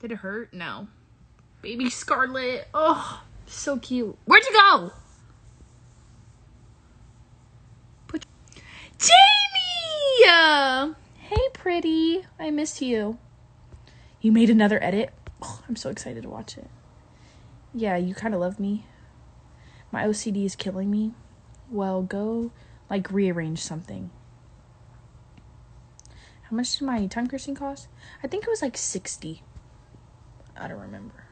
Did it hurt? No. Baby Scarlet. Oh, so cute. Where'd you go? Put Jamie! Hey, pretty. I miss you. You made another edit? Oh, I'm so excited to watch it. Yeah, you kind of love me. My OCD is killing me. Well, go, like, rearrange something. How much did my tongue piercing cost? I think it was like 60. I don't remember.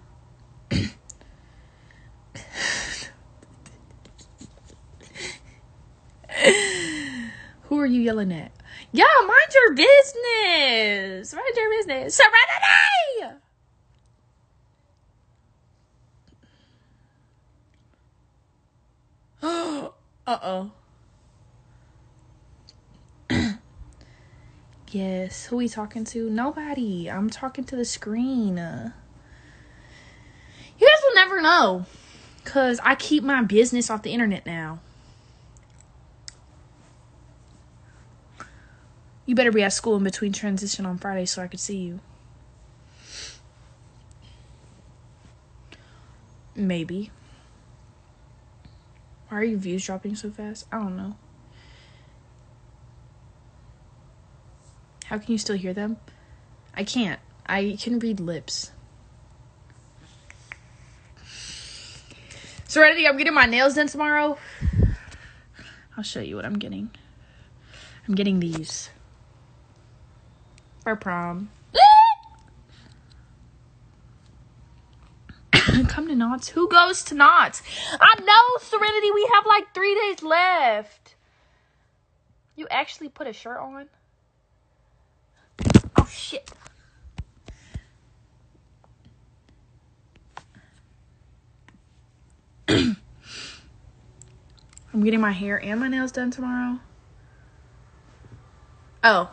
Who are you yelling at? Yeah, mind your business. Mind your business. Serenity! uh oh. yes, who we talking to? Nobody. I'm talking to the screen. Uh, you guys will never know. Because I keep my business off the internet now. You better be at school in between transition on Friday so I could see you. Maybe. Why are your views dropping so fast? I don't know. How can you still hear them? I can't. I can read lips. Serenity, I'm getting my nails done tomorrow. I'll show you what I'm getting. I'm getting these for prom. Come to Knott's. Who goes to Knott's? I know, Serenity. We have like three days left. You actually put a shirt on? Oh, shit. I'm getting my hair and my nails done tomorrow. Oh,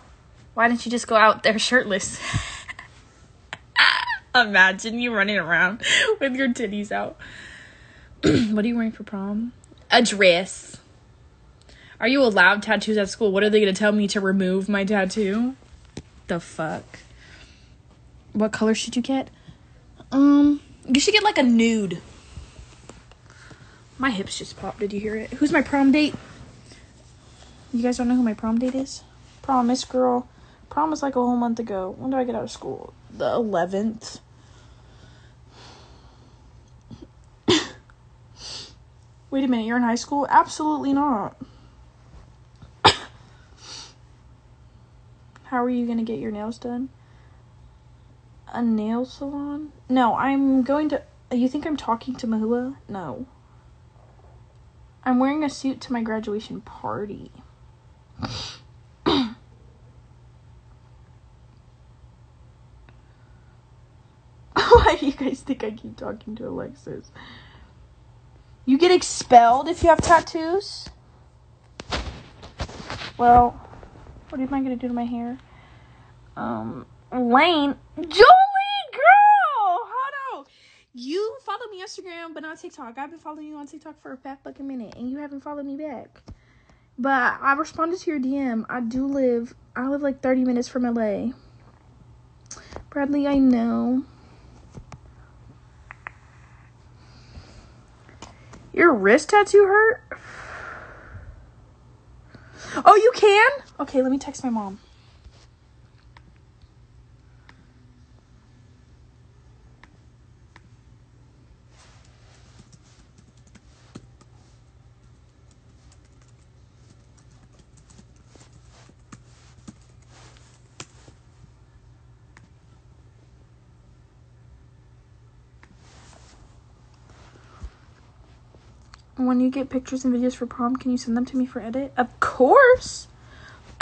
why didn't you just go out there shirtless? Imagine you running around with your titties out. what are you wearing for prom? A dress. Are you allowed tattoos at school? What are they going to tell me to remove my tattoo? The fuck? What color should you get? Um, you should get like a nude. My hips just popped. Did you hear it? Who's my prom date? You guys don't know who my prom date is? Promise, girl. Prom was like a whole month ago. When do I get out of school? The 11th. Wait a minute, you're in high school? Absolutely not. How are you going to get your nails done? A nail salon? No, I'm going to. You think I'm talking to Mahua? No. I'm wearing a suit to my graduation party. Why do you guys think I keep talking to Alexis? You get expelled if you have tattoos? Well, what am I gonna do to my hair? Um, Lane, Jolie, girl, on. You follow me Instagram, but not TikTok. I've been following you on TikTok for a fat fucking minute, and you haven't followed me back. But I responded to your DM. I do live. I live like 30 minutes from LA. Bradley, I know. Your wrist tattoo hurt? Oh, you can? Okay, let me text my mom. When you get pictures and videos for prom, can you send them to me for edit? Of course.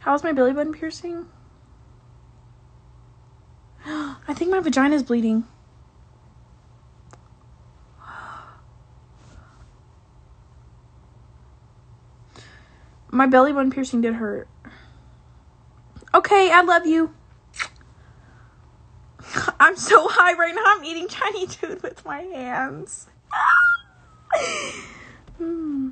How's my belly button piercing? I think my vagina is bleeding. My belly button piercing did hurt. Okay, I love you. I'm so high right now. I'm eating Chinese food with my hands. Hmm.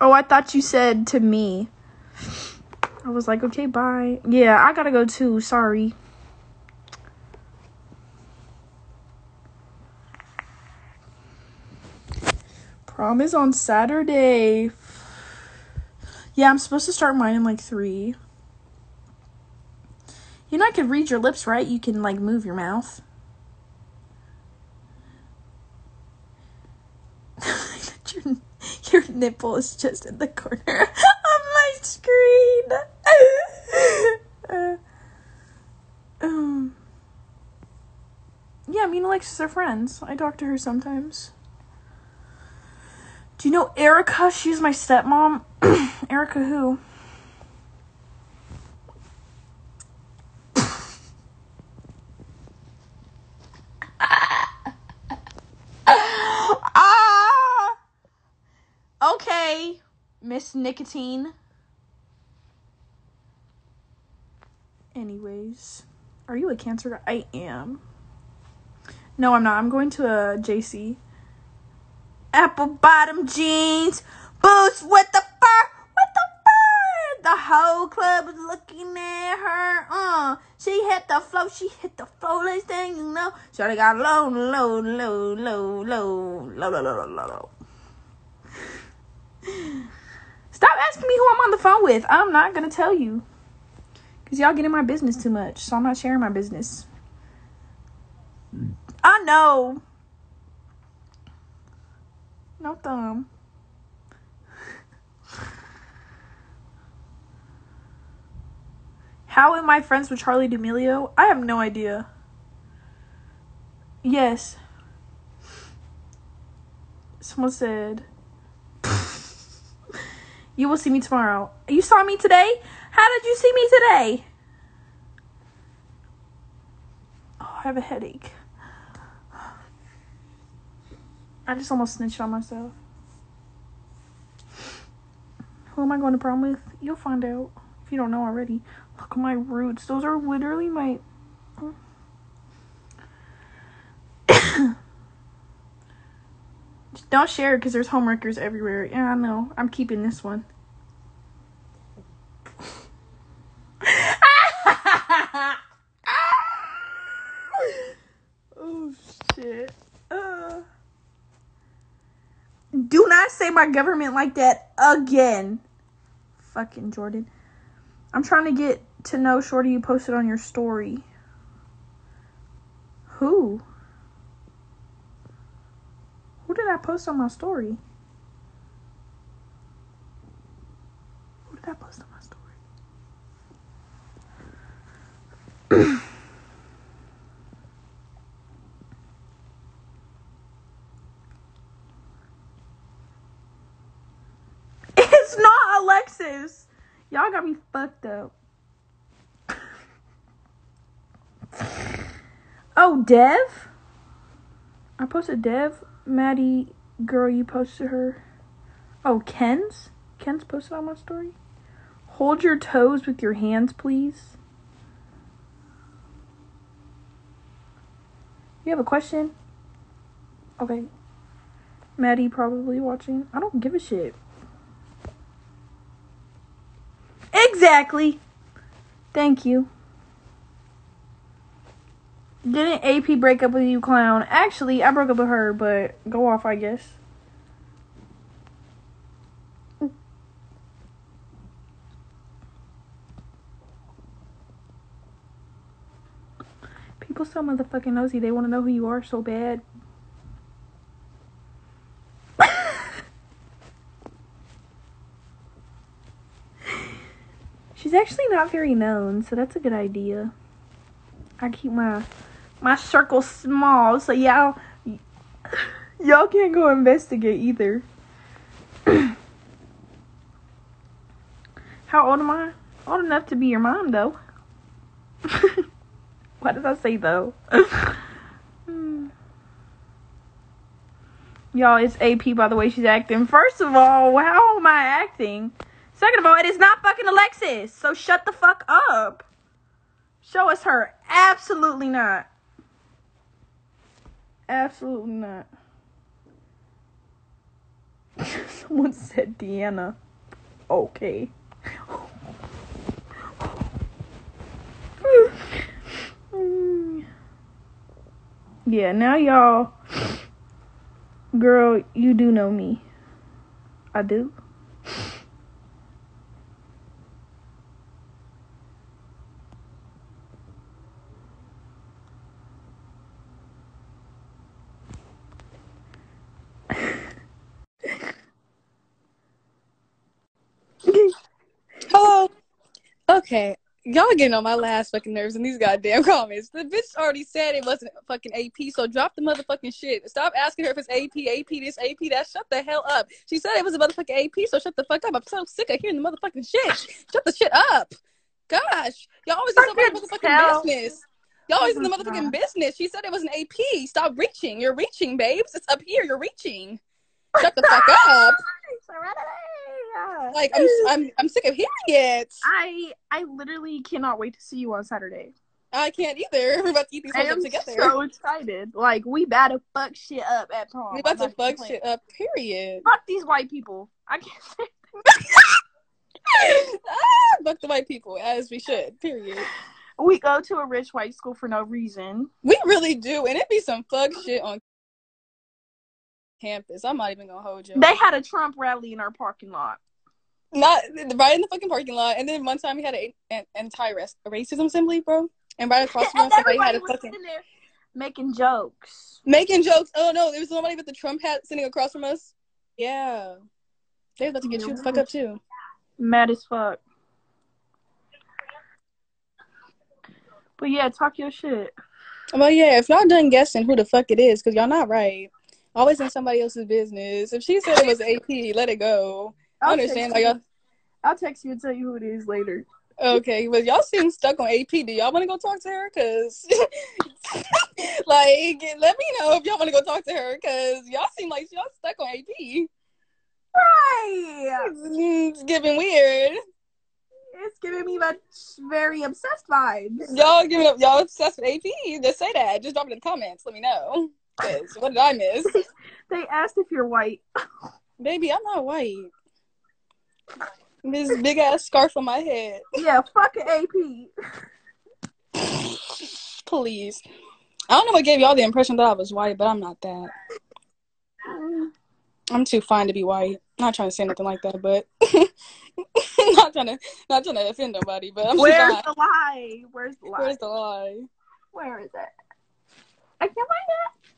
oh, I thought you said to me. I was like, okay, bye. Yeah, I gotta go too. Sorry. Prom is on Saturday. Yeah, I'm supposed to start mine in like three. You know, I can read your lips, right? You can like move your mouth. your, your nipple is just in the corner of my screen. um, yeah, me and Alexis are friends. I talk to her sometimes. Do you know Erica? She's my stepmom. Erica who? ah! Okay, Miss Nicotine. Anyways, are you a cancer? I am. No, I'm not. I'm going to a JC apple bottom jeans, boots with the fur, with the fur. The whole club was looking at her. Uh, she hit the flow, she hit the flow. Next thing you know, Shorty got low, low, low, low, low, low, low, low, low, low. Stop asking me who I'm on the phone with. I'm not gonna tell you. Cause y'all get in my business too much, so I'm not sharing my business. I know. No thumb. How am I friends with Charli D'Amelio? I have no idea. Yes. Someone said, You will see me tomorrow. You saw me today? How did you see me today? Oh, I have a headache. I just almost snitched on myself. Who am I going to prom with? You'll find out if you don't know already. Look at my roots. Those are literally my. Don't share it because there's homewreckers everywhere. Yeah, I know. I'm keeping this one. oh shit. Uh. Do not say my government like that again. Fucking Jordan. I'm trying to get to know Shorty you posted on your story. Who? Did I post on my story? Who did I post on my story? It's not Alexis. Y'all got me fucked up. oh, Dev? I posted Dev. Maddie, girl, you posted her. Oh, Ken's? Ken's posted on my story. Hold your toes with your hands, please. You have a question? Okay. Maddie probably watching. I don't give a shit. Exactly. Thank you. Didn't AP break up with you, clown? Actually, I broke up with her, but go off, I guess. People so motherfucking nosy. They want to know who you are so bad. She's actually not very known, so that's a good idea. I keep my my circle small, so y'all y'all can't go investigate either. How old am I? Old enough to be your mom, though. Why did I say though? Y'all, it's AP by the way she's acting. First of all, how am I acting? Second of all, it is not fucking Alexis. So shut the fuck up. Show us her. Absolutely not. Absolutely not. Someone said Deanna. Okay. yeah, now y'all. Girl, you do know me. I do. Okay. Y'all are getting on my last fucking nerves in these goddamn comments. The bitch already said it wasn't fucking AP, so drop the motherfucking shit. Stop asking her if it's AP, AP this, AP that. Shut the hell up. She said it was a motherfucking AP, so shut the fuck up. I'm so sick of hearing the motherfucking shit. Shut the shit up. Gosh. Y'all always in the motherfucking tell. business. Y'all always in the motherfucking business. She said it was an AP. Stop reaching. You're reaching, babes. It's up here. You're reaching. Shut the fuck up. Like I'm I'm I'm sick of hearing it. I I literally cannot wait to see you on Saturday. I can't either. We're about to eat these I hoes up am together. so excited. Like we about to fuck shit up at prom. we about to fuck playing. shit up, period. Fuck these white people. I can't say ah, fuck the white people, as we should, period. we go to a rich white school for no reason. We really do, and it'd be some fuck shit on campus. I'm not even gonna hold you. They had a Trump rally in our parking lot. Not right in the fucking parking lot, and then one time we had a- an anti-racism assembly, bro, and right across from us, somebody had a fucking making jokes. making jokes. Oh no, there was somebody with the Trump hat sitting across from us. Yeah, they was about to get you the fuck up too. Mad as fuck. But yeah, talk your shit. Well, yeah, if y'all done guessing who the fuck it is, because y'all not right. Always in somebody else's business. If she said it was AP, let it go. I I'll understand. text Like, you- y'all, I'll text you and tell you who it is later. okay, but y'all seem stuck on AP. Do y'all want to go talk to her? Because, like, let me know if y'all want to go talk to her. Because y'all seem like y'all stuck on AP. Right. It's giving weird. It's giving me much very obsessed vibes. Y'all giving up. Y'all obsessed with AP. Just say that. Just drop it in the comments. Let me know. 'Cause what did I miss? They asked if you're white. Baby, I'm not white. This big ass scarf on my head. Yeah, fuck AP. Please. I don't know what gave y'all the impression that I was white, but I'm not that. I'm too fine to be white. Not trying to say nothing like that, but not trying to not trying to offend nobody. But I'm Where's the lie? Where's the lie? Where's the lie? Where is it? I can't find it.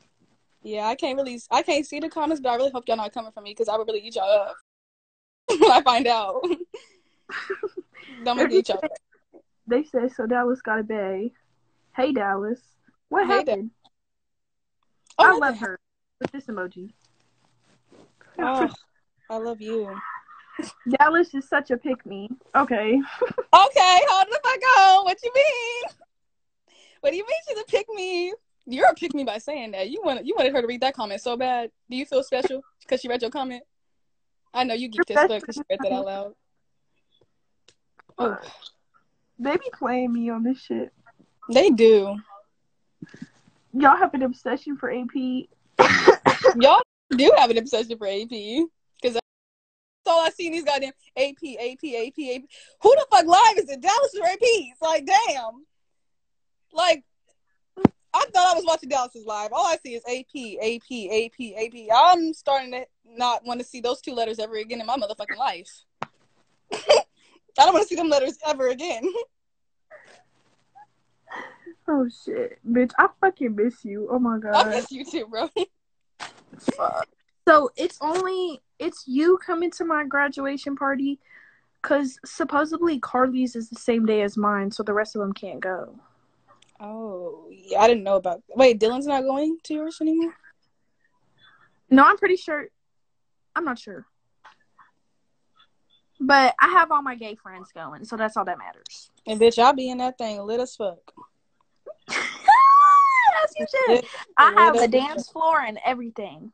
Yeah, I can't really. I can't see the comments, but I really hope y'all not coming for me because I would really eat y'all up I find out. Eat y'all. up. it. They said so. Dallas got a bay. Hey Dallas, what Hey, happened? Oh, I love her with this emoji. Oh, I love you. Dallas is such a pick me. Okay. Okay, hold the fuck on. What you mean? What do you mean she's a pick me? You're a pick me by saying that. You wanted you wanted her to read that comment so bad. Do you feel special because she read your comment? I know you geeked fuck because she read that out loud. Oh, They be playing me on this shit. they do. Y'all have an obsession for AP. Y'all do have an obsession for AP because that's all I see in these goddamn AP, AP, AP, AP. Who the fuck live is it? Dallas or AP? It's like damn. Like I thought I was watching Dallas's live. All I see is AP, AP, AP, AP. I'm starting to not want to see those two letters ever again in my motherfucking life. I don't want to see them letters ever again. Oh shit, bitch! I fucking miss you. Oh my god, I miss you too, bro. Fuck. So it's only it's you coming to my graduation party, cause supposedly Carly's is the same day as mine, so the rest of them can't go. Oh, yeah, I didn't know about. Wait, Dylan's not going to yours anymore. No, I'm pretty sure. I'm not sure. But I have all my gay friends going, so that's all that matters. And bitch, I'll be in that thing lit as fuck. As you should. I have a dance floor and everything.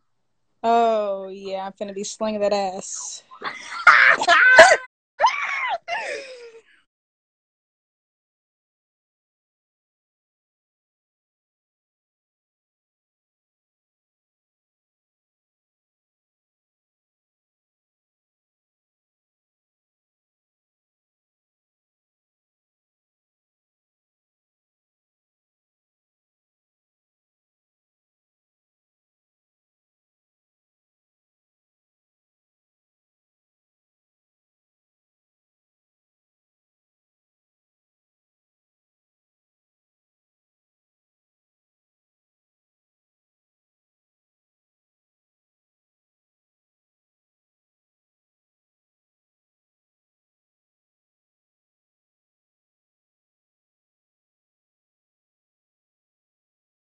Oh yeah, I'm gonna be slinging that ass.